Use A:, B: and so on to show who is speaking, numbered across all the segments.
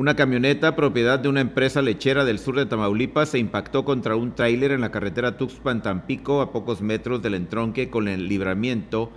A: Una camioneta propiedad de una empresa lechera del sur de Tamaulipas se impactó contra un tráiler en la carretera Tuxpan-Tampico a pocos metros del entronque con el libramiento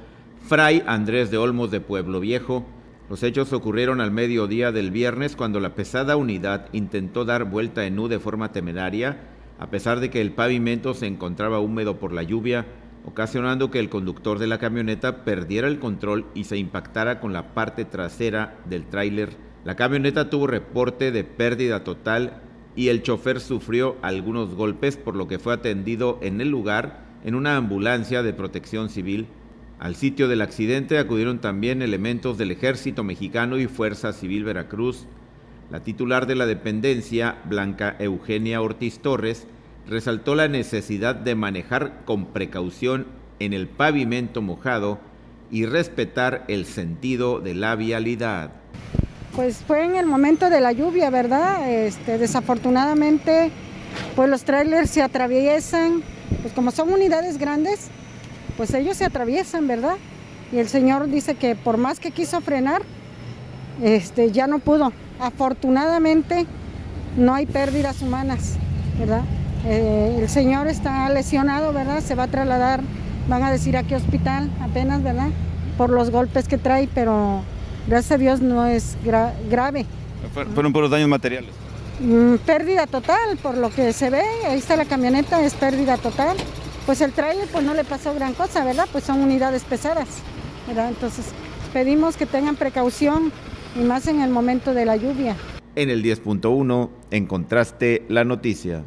A: Fray Andrés de Olmos de Pueblo Viejo. Los hechos ocurrieron al mediodía del viernes cuando la pesada unidad intentó dar vuelta en U de forma temeraria, a pesar de que el pavimento se encontraba húmedo por la lluvia, ocasionando que el conductor de la camioneta perdiera el control y se impactara con la parte trasera del tráiler. La camioneta tuvo reporte de pérdida total y el chofer sufrió algunos golpes por lo que fue atendido en el lugar en una ambulancia de protección civil. Al sitio del accidente acudieron también elementos del ejército mexicano y Fuerza Civil Veracruz. La titular de la dependencia, Blanca Eugenia Ortiz Torres, resaltó la necesidad de manejar con precaución en el pavimento mojado y respetar el sentido de la vialidad.
B: Pues fue en el momento de la lluvia, ¿verdad? Este, desafortunadamente, pues los trailers se atraviesan, pues como son unidades grandes, pues ellos se atraviesan, ¿verdad? Y el señor dice que por más que quiso frenar, este, ya no pudo. Afortunadamente, no hay pérdidas humanas, ¿verdad? Eh, el señor está lesionado, ¿verdad? Se va a trasladar, van a decir a qué hospital apenas, ¿verdad? Por los golpes que trae, pero gracias a Dios no es grave.
C: ¿Fueron por los daños materiales?
B: Mm, pérdida total, por lo que se ve, ahí está la camioneta, es pérdida total. Pues el trailer pues no le pasó gran cosa, ¿verdad? Pues son unidades pesadas, ¿verdad? Entonces pedimos que tengan precaución y más en el momento de la lluvia.
A: En el 10.1 encontraste la noticia.